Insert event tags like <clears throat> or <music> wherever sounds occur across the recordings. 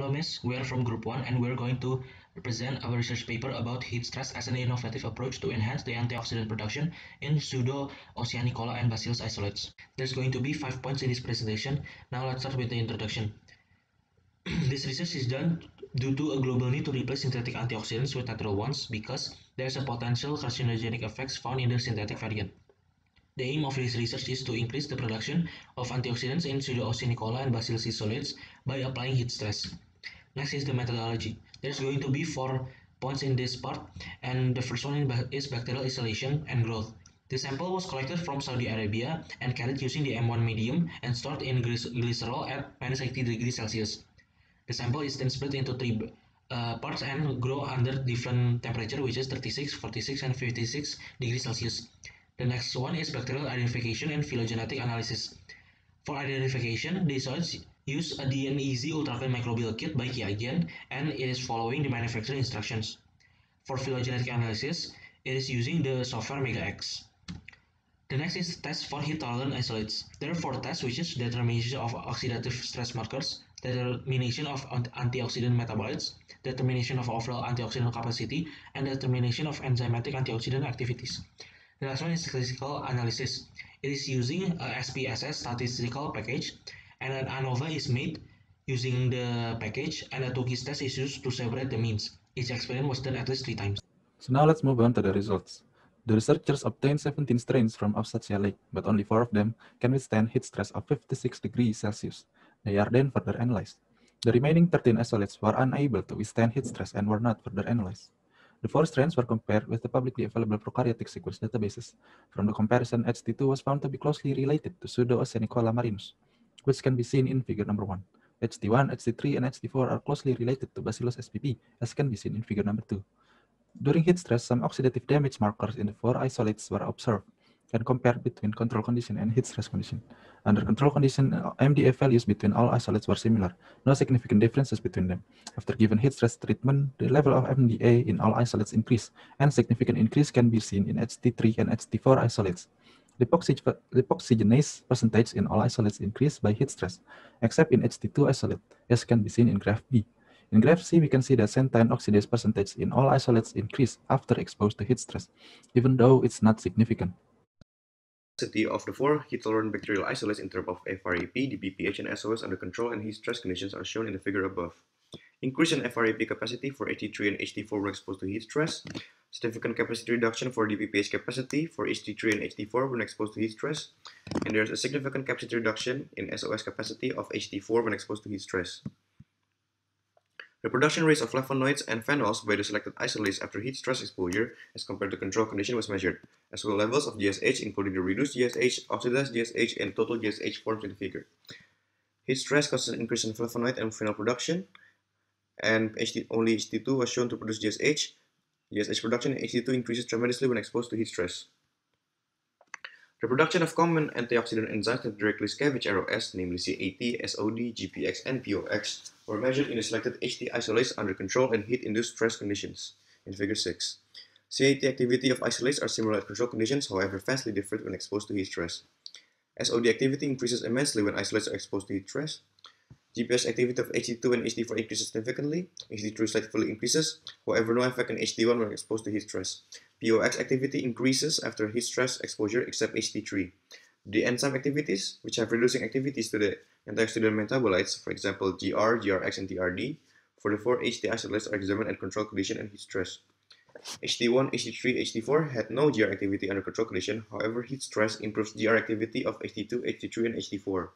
Hello Miss, we are from Group 1 and we're going to present our research paper about heat stress as an innovative approach to enhance the antioxidant production in pseudo oceanicola and bacillus isolates. There's going to be 5 points in this presentation. Now let's start with the introduction. <clears throat> this research is done due to a global need to replace synthetic antioxidants with natural ones because there's a potential carcinogenic effects found in the synthetic variant. The aim of this research is to increase the production of antioxidants in Pseudo-Oceanicola and Bacillus isolates by applying heat stress. Next is the methodology. There's going to be four points in this part, and the first one is bacterial isolation and growth. The sample was collected from Saudi Arabia and carried using the M1 medium and stored in glycerol at minus 80 degrees Celsius. The sample is then split into three uh, parts and grow under different temperature which is 36, 46 and 56 degrees Celsius. The next one is bacterial identification and phylogenetic analysis. For identification, the sites use a DNeasy ultraclean microbial kit by Qiagen and it is following the manufacturer instructions. For phylogenetic analysis, it is using the software MegaX. The next is test for heat tolerant isolates. There are four tests which is determination of oxidative stress markers, determination of antioxidant metabolites, determination of overall antioxidant capacity, and determination of enzymatic antioxidant activities. The last one is statistical analysis. It is using a SPSS statistical package and an ANOVA is made using the package and a Tukey's test is used to separate the means. Each experiment was done at least three times. So now let's move on to the results. The researchers obtained 17 strains from Afsatia Lake, but only 4 of them can withstand heat stress of 56 degrees Celsius. They are then further analyzed. The remaining 13 isolates were unable to withstand heat stress and were not further analyzed. The four strains were compared with the publicly available prokaryotic sequence databases. From the comparison, HT2 was found to be closely related to Pseudo-Oceanicola marinus, which can be seen in figure number 1. HT1, HT3, and HT4 are closely related to Bacillus spp, as can be seen in figure number 2. During heat stress, some oxidative damage markers in the four isolates were observed and compared between control condition and heat stress condition. Under control condition, MDA values between all isolates were similar, no significant differences between them. After given heat stress treatment, the level of MDA in all isolates increased, and significant increase can be seen in HT3 and HT4 isolates. Lipoxygenase percentage in all isolates increased by heat stress, except in HT2 isolate, as can be seen in graph B. In graph C, we can see that xanthine oxidase percentage in all isolates increased after exposed to heat stress, even though it's not significant of the four heat-tolerant bacterial isolates in terms of FRAP, DPPH, and SOS under control and heat stress conditions are shown in the figure above. Increase in FRAP capacity for HT3 and HT4 when exposed to heat stress. Significant capacity reduction for DPPH capacity for HT3 and HT4 when exposed to heat stress. And there's a significant capacity reduction in SOS capacity of HT4 when exposed to heat stress. The production rates of flavonoids and phenols by the selected isolates after heat stress exposure as compared to control condition was measured, as well levels of GSH including the reduced GSH, oxidized GSH, and total GSH formed in the figure. Heat stress causes an increase in flavonoid and phenol production, and HT, only HT2 was shown to produce GSH. GSH production in HT2 increases tremendously when exposed to heat stress. The production of common antioxidant enzymes that directly scavenge ROS, namely CAT, SOD, GPX, and POX, were measured in the selected HT isolates under control and heat-induced stress conditions, in Figure 6. CAT activity of isolates are similar at control conditions, however vastly different when exposed to heat stress. SOD activity increases immensely when isolates are exposed to heat stress. GPX activity of HT2 and HT4 increases significantly. HT3 slightly increases, however no effect on HT1 when exposed to heat stress. POX activity increases after heat stress exposure except HT3. The enzyme activities, which have reducing activities to the antioxidant metabolites, for example GR, GRX, and TRD, for the four HT isolates are examined at control condition and heat stress. HT1, HT3, HT4 had no GR activity under control condition, however heat stress improves GR activity of HT2, HT3, and HT4.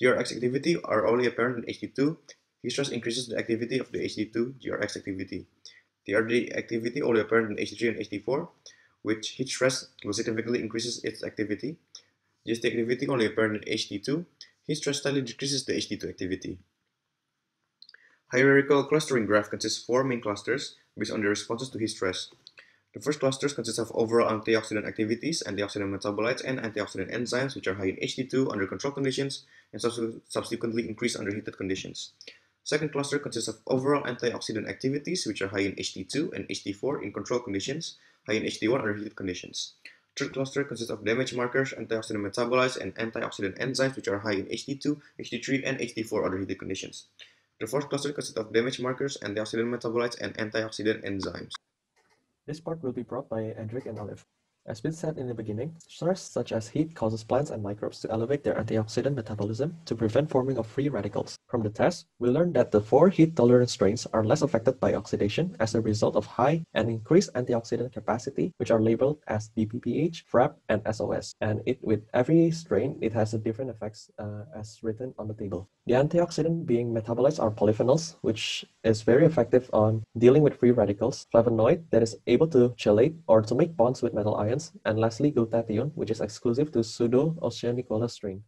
GRX activity are only apparent in HT2. heat stress increases the activity of the HT2 GRX activity. The RD activity only apparent in HT3 and HT4, which heat stress significantly increases its activity. GST activity only apparent in HT2. heat stress slightly decreases the HT2 activity. Hierarchical clustering graph consists of four main clusters based on their responses to heat stress. The first clusters consist of overall antioxidant activities, antioxidant metabolites, and antioxidant enzymes which are high in HT2 under control conditions and subsequently increase under heated conditions. Second cluster consists of overall antioxidant activities, which are high in HT2 and HT4 in control conditions, high in HT1 under heated conditions. Third cluster consists of damage markers, antioxidant metabolites, and antioxidant enzymes, which are high in HT2, HT3, and HT4 under heated conditions. The fourth cluster consists of damage markers, and antioxidant metabolites, and antioxidant enzymes. This part will be brought by Edrick and Alif. As been said in the beginning, stress such as heat causes plants and microbes to elevate their antioxidant metabolism to prevent forming of free radicals. From the test, we learned that the four heat-tolerant strains are less affected by oxidation as a result of high and increased antioxidant capacity, which are labeled as DPPH, FRAP, and SOS. And it with every strain, it has a different effects uh, as written on the table. The antioxidant being metabolized are polyphenols, which is very effective on dealing with free radicals, flavonoid that is able to chelate or to make bonds with metal ions, and lastly glutathione, which is exclusive to pseudo-oceanicola strain.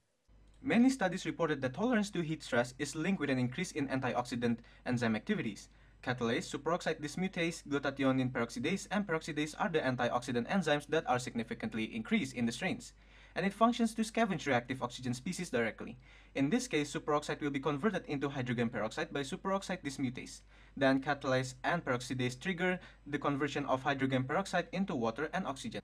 Many studies reported that tolerance to heat stress is linked with an increase in antioxidant enzyme activities. Catalase, superoxide dismutase, glutathione peroxidase, and peroxidase are the antioxidant enzymes that are significantly increased in the strains, and it functions to scavenge reactive oxygen species directly. In this case, superoxide will be converted into hydrogen peroxide by superoxide dismutase. Then catalase and peroxidase trigger the conversion of hydrogen peroxide into water and oxygen.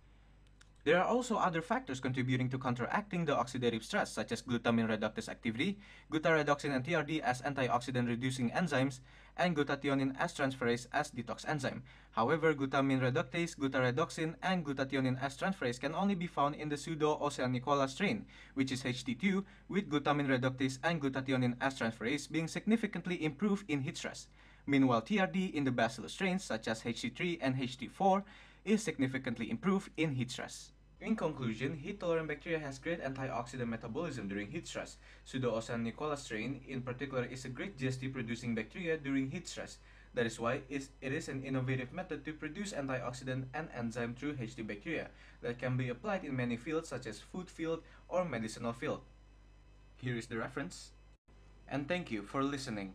There are also other factors contributing to counteracting the oxidative stress such as glutamine reductase activity, glutaredoxin and TRD as antioxidant reducing enzymes, and glutathione S-transferase as detox enzyme. However, glutamine reductase, glutaredoxin, and glutathione S-transferase can only be found in the pseudo-oceanicola strain, which is HT2, with glutamine reductase and glutathione S-transferase being significantly improved in heat stress. Meanwhile, TRD in the bacillus strains such as HT3 and HT4 is significantly improved in heat stress. In conclusion, heat-tolerant bacteria has great antioxidant metabolism during heat stress. Pseudo-Oceanicola strain in particular is a great GST-producing bacteria during heat stress. That is why it is an innovative method to produce antioxidant and enzyme through HT bacteria that can be applied in many fields such as food field or medicinal field. Here is the reference. And thank you for listening.